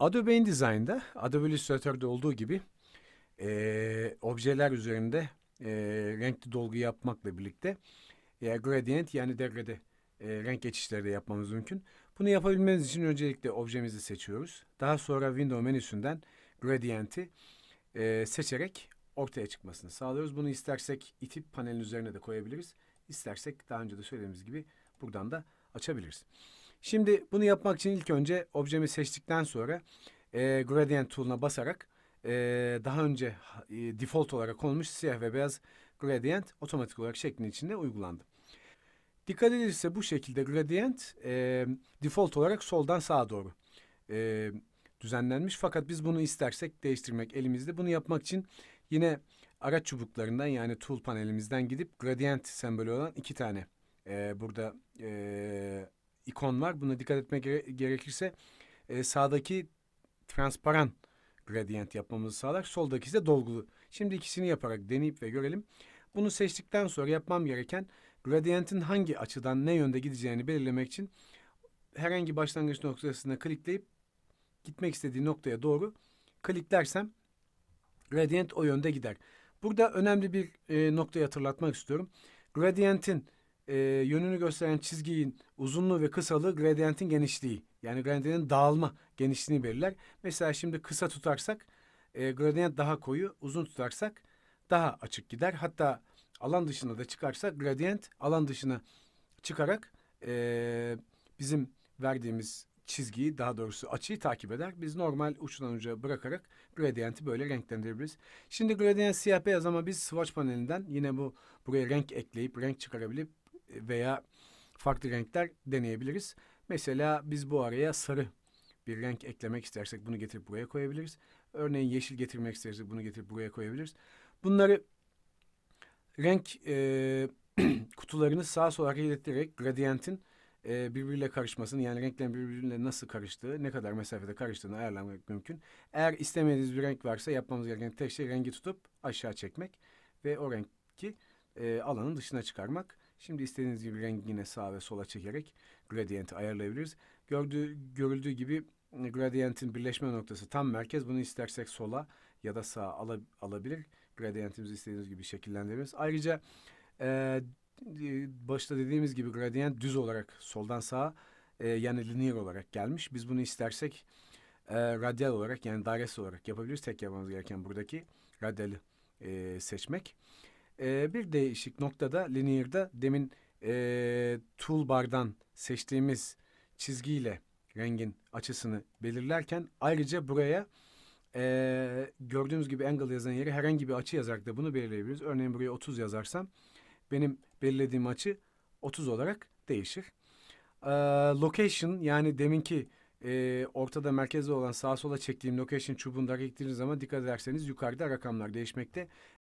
Adobe InDesign'da, Adobe Illustrator'da olduğu gibi e, objeler üzerinde e, renkli dolgu yapmakla birlikte ya gradient yani degrede e, renk geçişleri de yapmamız mümkün. Bunu yapabilmeniz için öncelikle objemizi seçiyoruz. Daha sonra Window menüsünden gradient'i e, seçerek ortaya çıkmasını sağlıyoruz. Bunu istersek itip panelin üzerine de koyabiliriz. İstersek daha önce de söylediğimiz gibi buradan da açabiliriz. Şimdi bunu yapmak için ilk önce objemi seçtikten sonra e, gradient tool'una basarak e, daha önce e, default olarak konmuş siyah ve beyaz gradient otomatik olarak şeklin içinde uygulandı. Dikkat edilirse bu şekilde gradient e, default olarak soldan sağa doğru e, düzenlenmiş. Fakat biz bunu istersek değiştirmek elimizde. Bunu yapmak için yine araç çubuklarından yani tool panelimizden gidip gradient sembolü olan iki tane e, burada e, ikon var. Buna dikkat etmek gere gerekirse e, sağdaki transparan gradient yapmamızı sağlar. Soldaki ise dolgulu. Şimdi ikisini yaparak deneyip ve görelim. Bunu seçtikten sonra yapmam gereken gradientin hangi açıdan ne yönde gideceğini belirlemek için herhangi başlangıç noktasına klikleyip gitmek istediği noktaya doğru kliklersem gradient o yönde gider. Burada önemli bir e, noktayı hatırlatmak istiyorum. Gradientin e, yönünü gösteren çizginin uzunluğu ve kısalığı gradientin genişliği. Yani gradientin dağılma genişliğini belirler. Mesela şimdi kısa tutarsak e, gradient daha koyu, uzun tutarsak daha açık gider. Hatta alan dışına da çıkarsak gradient alan dışına çıkarak e, bizim verdiğimiz çizgiyi daha doğrusu açıyı takip eder. Biz normal uçtan uca bırakarak gradient'i böyle renklendirebiliriz. Şimdi gradient siyah beyaz ama biz swatch panelinden yine bu buraya renk ekleyip renk çıkarabilip veya farklı renkler deneyebiliriz. Mesela biz bu araya sarı bir renk eklemek istersek bunu getirip buraya koyabiliriz. Örneğin yeşil getirmek istersek bunu getirip buraya koyabiliriz. Bunları renk e, kutularını sağa sola hareket ettirerek gradientin e, birbiriyle karışmasını yani renklerin birbiriyle nasıl karıştığı, ne kadar mesafede karıştığını ayarlamak mümkün. Eğer istemediğiniz bir renk varsa yapmamız gereken tek şey rengi tutup aşağı çekmek ve o renki e, alanın dışına çıkarmak. Şimdi istediğiniz gibi rengi yine sağa ve sola çekerek gradienti ayarlayabiliriz. Gördüğü, görüldüğü gibi gradientin birleşme noktası tam merkez. Bunu istersek sola ya da sağa ala, alabilir. Gradientimizi istediğiniz gibi şekillendirebiliriz. Ayrıca e, başta dediğimiz gibi gradient düz olarak soldan sağa e, yani linear olarak gelmiş. Biz bunu istersek e, radyal olarak yani dairesel olarak yapabiliriz. Tek yapmamız gereken buradaki radyali e, seçmek. Bir değişik noktada linear'da demin e, toolbar'dan seçtiğimiz çizgiyle rengin açısını belirlerken ayrıca buraya e, gördüğümüz gibi angle yazan yere herhangi bir açı yazarak da bunu belirleyebiliriz. Örneğin buraya 30 yazarsam benim belirlediğim açı 30 olarak değişir. E, location yani deminki e, ortada merkezde olan sağa sola çektiğim location çubuğunu da zaman dikkat ederseniz yukarıda rakamlar değişmekte.